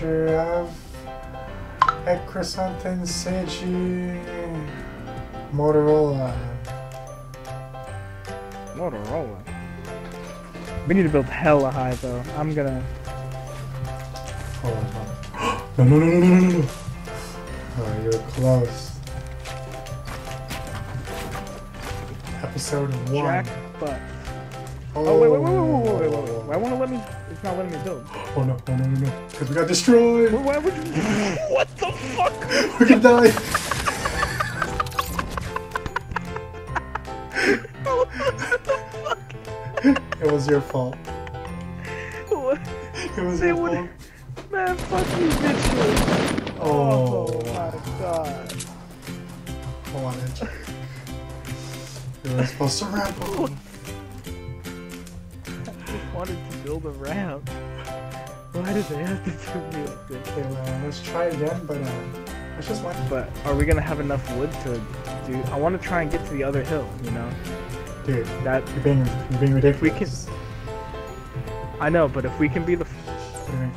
picture of a Chrysanthemum Seiji Motorola. Motorola. We need to build hella high though. I'm gonna. Hold on. No, no, no, no, no, no, no. Oh, you're close. Episode one. Jack butt. Oh, Oh wait, wait, wait, wait, won't it let me? It's not letting me build. Oh no, oh no, no, no. Because we got destroyed. Why would you? what the fuck? We're gonna die. it was your fault. What? It was They your would- fault. Man, fuck you, bitches. Oh. Oh my god. Hold on, Edge. You were supposed to wrap up. I just wanted to build a ramp. Why did they have to do me like this? Okay, well, let's try again, but uh, let's just wait. But are we gonna have enough wood to do? I want to try and get to the other hill. You know Dude, that you're being, you're being ridiculous. We can. I know, but if we can be the. f- What do you mean?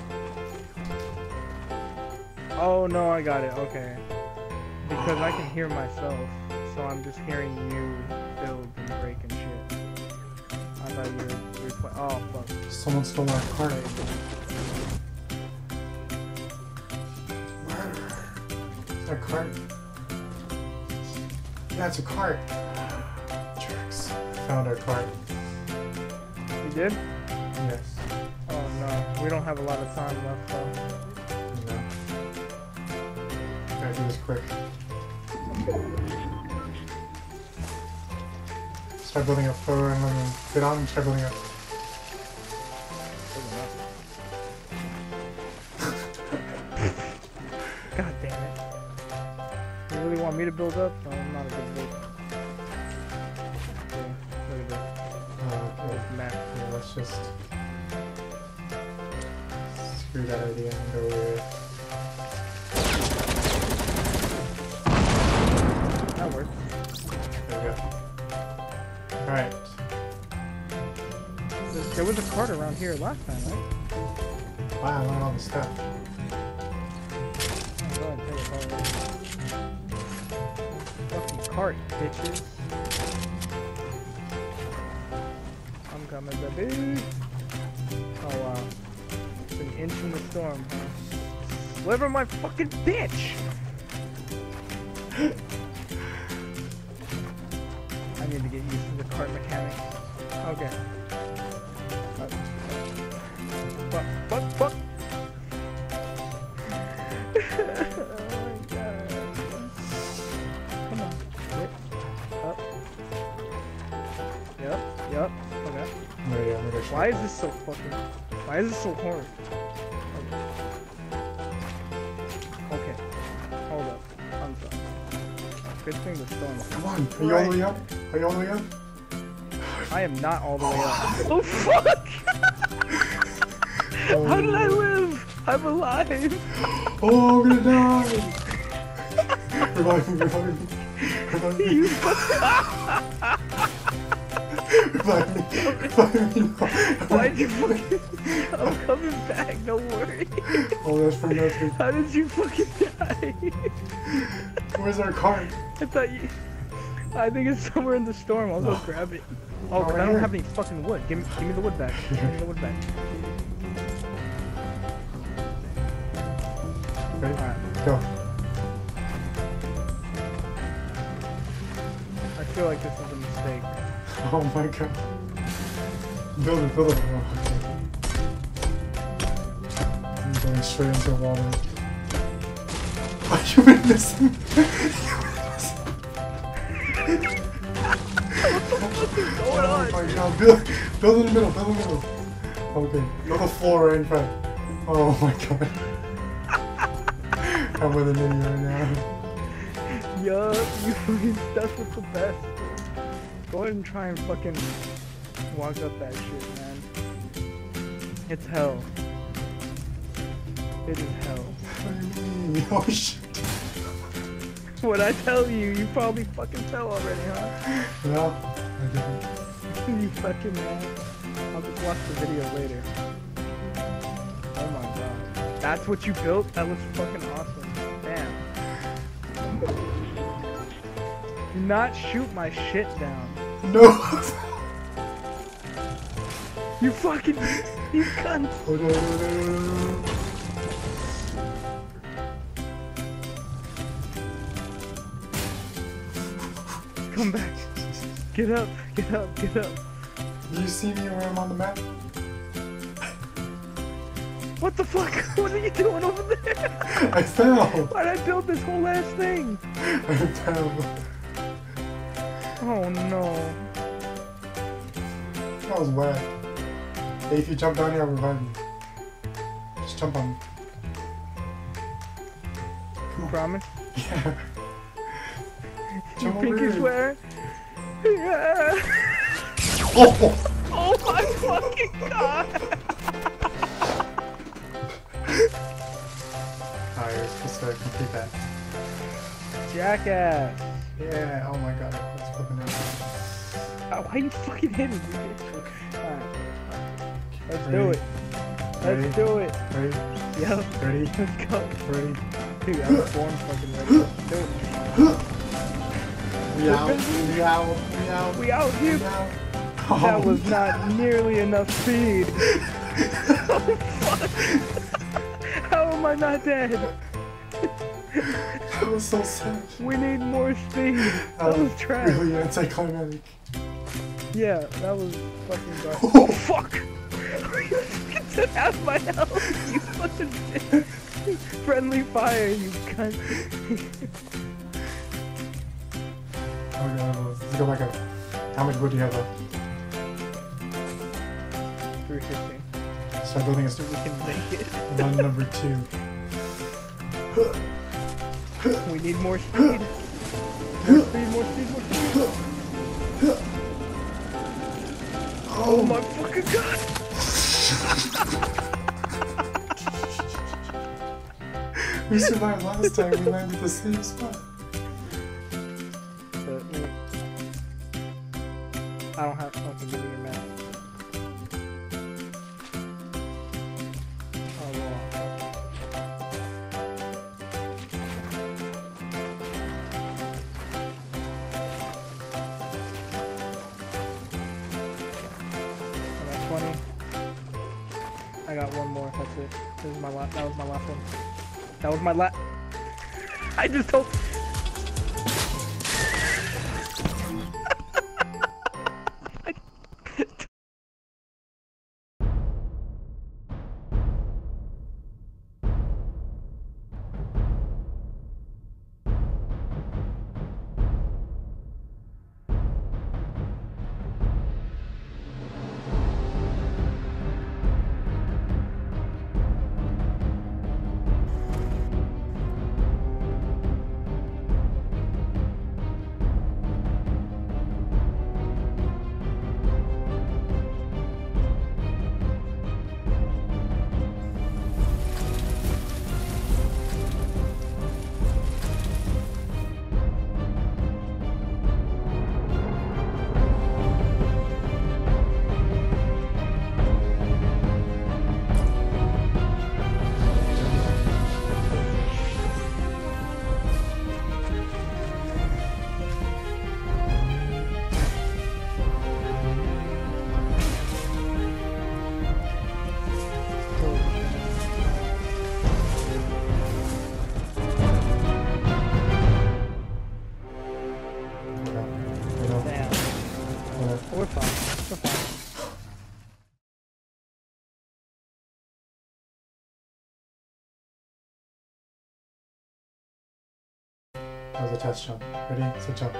Oh no, I got it. Okay. Because I can hear myself, so I'm just hearing you build and break and shit. I thought you were, Oh fuck. Someone stole our cart. Murder. Is that a cart? Yeah, it's a cart. Jerks. Found our cart. You did? Yes. Oh no, we don't have a lot of time left though. No. Gotta do this quick. Start building up further and then get on and start building up. God damn it. You really want me to build up? No, I'm not a good builder. Okay, look at this. This map. Yeah, let's just screw that idea and go with That works. There we go. There was a cart around here last time, right? Wow, I learned all this stuff. Go ahead, take it all Fucking cart, bitches. I'm coming, baby. Oh wow. It's an inch in the storm, huh? Deliver my fucking bitch! I need to get used to the cart mechanics. Okay. Come on. Yep. Up. Yep. Yep. Okay. There you go, there you go. Why is this so fucking... Why is this so hard? Okay. Hold up. I'm sorry. Good thing the storm. Come on, are you all the way up? Are you all the way up? I am not all the way up. Oh fuck! How did I live? I'm alive! Oh, I'm gonna die! revive me, revive me. Revive me. You revive me. Revive me. Why'd you fucking... I'm coming back, don't worry. Oh, that's for nothing. How did you fucking die? Where's our cart? I thought you... I think it's somewhere in the storm. I'll go oh. grab it. Oh, Oh, right I don't here. have any fucking wood. Give me, give me the wood back. Give me the wood back. Ready? Alright. Go. I feel like this is a mistake. Oh my god. Build it, build it. Okay. I'm going straight into the water. You've been missing. going oh my god. Build, build in the middle, build in the middle. Okay, build the floor right in front. Oh my god. I'm with an idiot right now. Yup, you fucking stuck with the best. Go ahead and try and fucking walk up that shit, man. It's hell. It is hell. Oh shit. What I tell you, you probably fucking fell already, huh? No, I you fucking man. I'll just watch the video later. Oh my god. That's what you built? That was fucking awesome. Do not shoot my shit down. No! You fucking. You cunt. Oh, no, no, no, no, no. Come back. Get up. Get up. Get up. Do you see me where I'm on the map? What the fuck? What are you doing over there? I fell! Why'd I build this whole ass thing? I fell. Oh no. That was wet. Hey, if you jump down here, I'll revive you. Just jump on me. You promise? Yeah. You Jump over pinky here. swear? Yeah. Oh! Oh my fucking god. Complete that. Jackass. Yeah, oh my god, that's flipping out. Oh, why you fucking hitting me? Alright. Let's do it. Ready? Let's do it. Ready? Yep. Ready? Let's go. Ready? Dude, I was born fucking ready. Let's do it. We out, we out, we out, We out we here. out. That Oh, was not nearly enough speed. oh fuck. How am I not dead? That was so sad. We need more speed. That was trash. Really anticlimactic. Yeah, that was fucking dark. Oh fuck! Get out of my house, you fucking bitch. Friendly fire, you cunt. Oh my god, let's go back up. How much wood do you have left? 315. Start building a We can make it. run number two. We need more speed. More speed, more speed, more speed. Oh my fucking god! We survived last time, we landed the same spot. But, I don't have. Give me map. This is my last. That was my last one. That was my last. I just told. A test jump. Ready? So jump.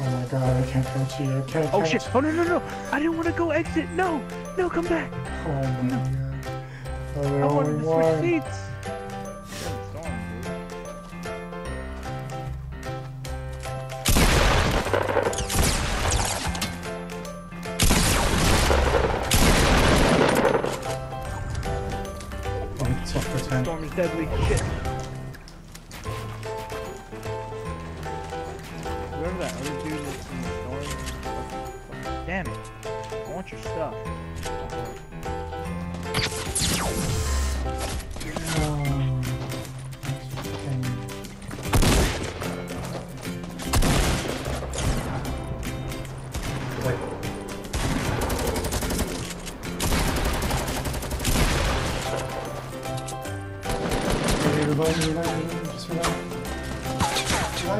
Oh my god, I can't catch you. I can't Oh catch shit! Oh no no no! I didn't want to go exit. No, no, come back. Oh my god. Oh, I wanted to switch seats. Storm is deadly. Shit. That other dude that's in the storm? Damn it. I want your stuff. Oh.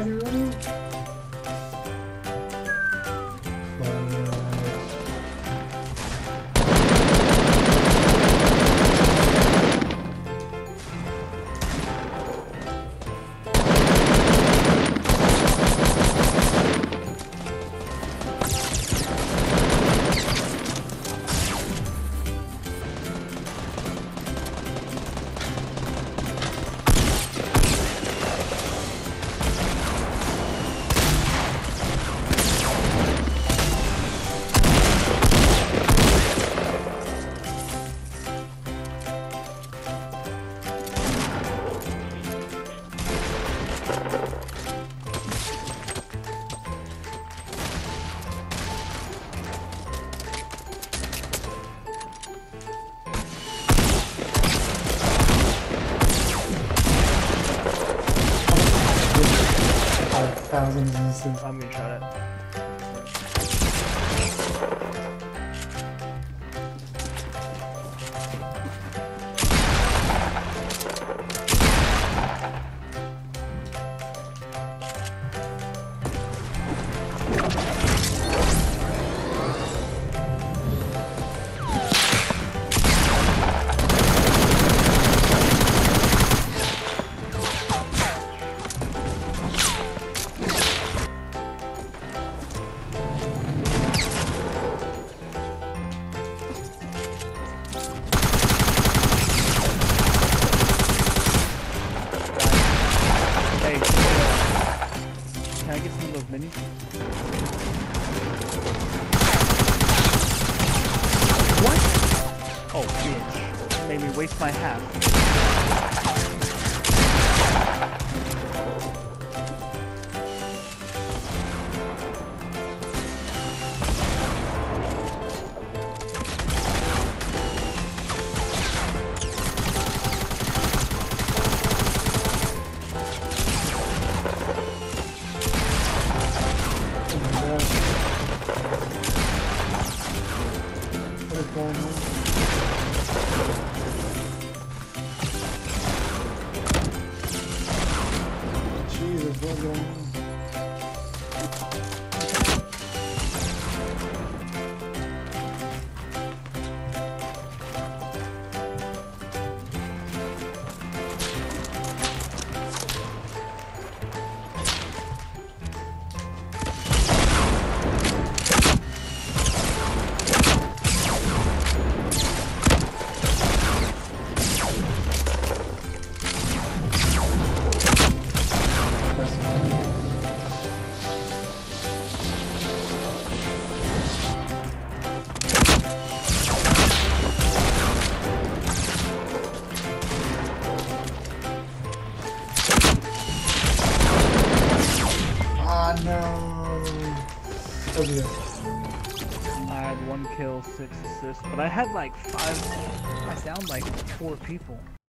Revive ins Arm geschadet. What? Oh, bitch. Made me waste my half. Ah, I had one kill, six assists, but I had like five. I sound like four people.